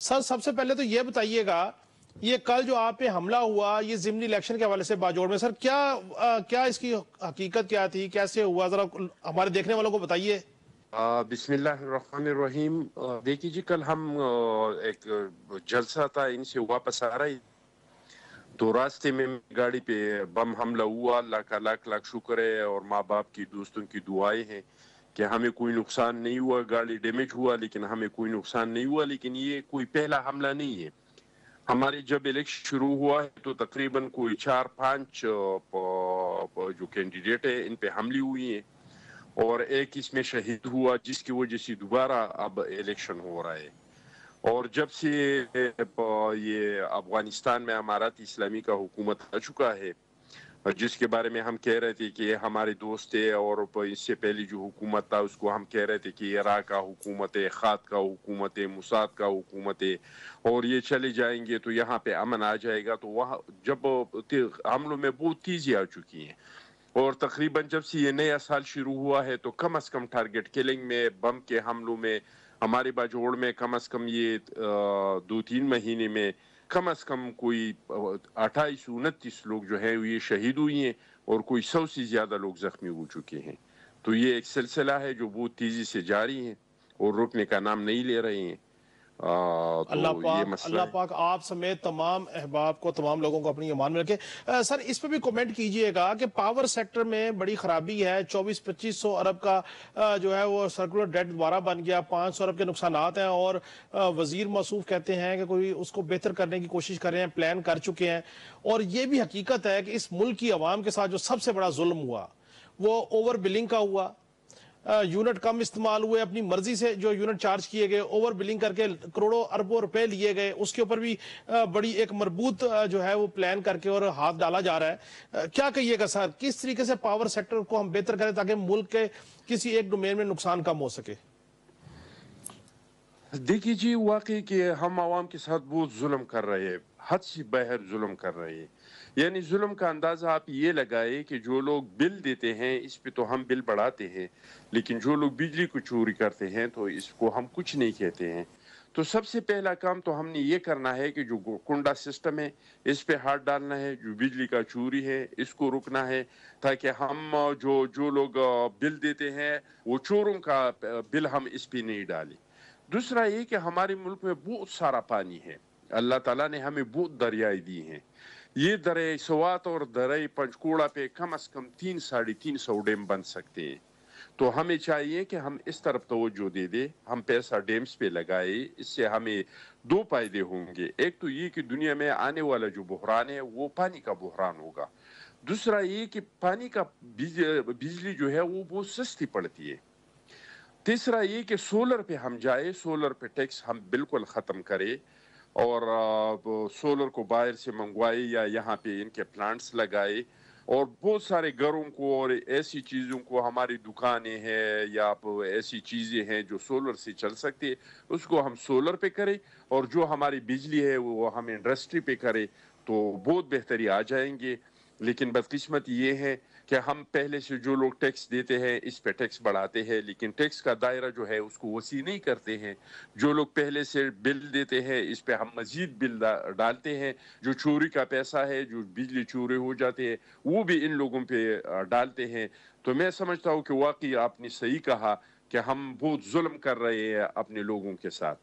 Sir सबसे पहले तो ये बताइएगा ये कल जो आप पे हमला हुआ ये जिमनी इलेक्शन के हवाले से बाजोड़ में सर क्या आ, क्या इसकी हकीकत क्या थी? कैसे हुआ? जरा हमारे देखने वालों को बताइए। बिस्मिल्लाहिर्रहमानिर्रहीम। देखिए जी कल हम एक जलसा था इनसे वापस आ रही। तो रास्ते में गाड़ी पे बम हमला हुआ अल्लाह का लाख लाख शुक्र है और माँ बाप की दोस्तों की दुआएँ हैं। कि हमें कोई नुकसान नहीं हुआ गाड़ी डैमेज हुआ, लेकिन हमें कोई नुकसान नहीं हुआ, लेकिन ये कोई पहला हमला नहीं है। हमारे जब इलेक्शन शुरू हुआ है तो तकरीबन कोई चार पाँच जो कैंडिडेट है, इन पे हमली हुई है। और एक इसमें शहीद हुआ, जिसकी वजह से दोबारा अब इलेक्शन हो रहा है। और जब से ये अफ़गानिस्तान में अमारत इस्लामी का हुकूमत आ चुका है जिसके बारे में हम कह रहे थे कि हमारे दोस्त है और इससे पहले जो हुकूमत था, उसको हम कह रहे थे कि इराक का हुकूमत है, खाद का हुकूमत है, मुसाद का हुकूमत है और ये चले जाएँगे तो यहाँ पे अमन आ जाएगा। तो वहाँ जब हमलों में बहुत तेज़ी आ चुकी है और तकरीबन जब से ये नया साल शुरू हुआ है तो कम अज कम टारगेट किलिंग में बम के हमलों में, हमारे बाजोड़ में कम अज कम ये दो तीन महीने में कम अज कम कोई अट्ठाईस, उनतीस लोग जो है, ये शहीद हुई हैं और कोई सौ से ज़्यादा लोग जख्मी हो चुके हैं। तो ये एक सिलसिला है जो बहुत तेज़ी से जारी है और रोकने का नाम नहीं ले रहे हैं। तो अल्लाह पाक अल्लाह पाक आप समेत तमाम अहबाब को तमाम लोगों को अपनी ईमान में रखे सर इस पर भी कमेंट कीजिएगा कि पावर सेक्टर में बड़ी खराबी है। चौबीस पच्चीस सौ अरब का आ, जो है वो सर्कुलर डेट दोबारा बन गया। पाँच सौ अरब के नुकसान हैं और वज़ीर मसूफ कहते हैं कि कोई उसको बेहतर करने की कोशिश कर रहे हैं प्लान कर चुके हैं। और ये भी हकीकत है कि इस मुल्क की आवाम के साथ जो सबसे बड़ा जुल्म हुआ वो ओवर बिलिंग का हुआ। यूनिट कम इस्तेमाल हुए, अपनी मर्ज़ी से जो यूनिट चार्ज किए गए ओवर बिलिंग करके करोड़ों अरबों रुपए लिए गए, उसके ऊपर भी बड़ी एक मरबूत जो है वो प्लान करके और हाथ डाला जा रहा है। क्या कहिएगा सर, किस तरीके से पावर सेक्टर को हम बेहतर करें ताकि मुल्क के किसी एक डोमेन में नुकसान कम हो सके? देखिए जी, वाकई कि हम आवाम के साथ बहुत जुल्म कर रहे हैं। हद से बहर जुल्म कर रहे हैं। यानी जुल्म का अंदाज़ा आप ये लगाए कि जो लोग बिल देते हैं, इस पे तो हम बिल बढ़ाते हैं, लेकिन जो लोग बिजली को चोरी करते हैं तो इसको हम कुछ नहीं कहते हैं। तो सबसे पहला काम तो हमने ये करना है कि जो कुंडा सिस्टम है, इस पे हाथ डालना है, जो बिजली का चोरी है, इसको रुकना है, ताकि हम जो जो लोग बिल देते हैं, वो चोरों का बिल हम इस पे नहीं डालें। दूसरा ये कि हमारे मुल्क में बहुत सारा पानी है। अल्लाह ताला ने हमें बहुत दरियाई दी हैं। ये दरे सवात और दरे पंचकूड़ा पे कम अज कम तीन साढ़े तीन सौ डैम बन सकते हैं। तो हमें चाहिए कि हम इस तरफ़ तवज्जो दे दे, हम पैसा डैम्स पे लगाए, इससे हमें दो फ़ायदे होंगे। एक तो ये कि दुनिया में आने वाला जो बहरान है, वो पानी का बहरान होगा। दूसरा ये कि पानी का बिजली जो है, वो बहुत सस्ती पड़ती है। तीसरा ये कि सोलर पे हम जाए, सोलर पे टैक्स हम बिल्कुल ख़त्म करें। और सोलर को बाहर से मंगवाए या यहाँ पे इनके प्लांट्स लगाए और बहुत सारे घरों को और ऐसी चीज़ों को, हमारी दुकानें हैं या ऐसी चीज़ें हैं जो सोलर से चल सकती है, उसको हम सोलर पे करें और जो हमारी बिजली है वो हम इंडस्ट्री पे करें तो बहुत बेहतरी आ जाएँगे। लेकिन बदकिस्मत ये है कि हम पहले से जो लोग टैक्स देते हैं, इस पे टैक्स बढ़ाते हैं, लेकिन टैक्स का दायरा जो है, उसको वसी नहीं करते हैं। जो लोग पहले से बिल देते हैं, इस पे हम मजीद बिल डालते हैं। जो चोरी का पैसा है, जो बिजली चोरी हो जाते हैं, वो भी इन लोगों पे डालते हैं। तो मैं समझता हूँ कि वाकई आपने सही कहा कि हम बहुत जुल्म कर रहे हैं अपने लोगों के साथ।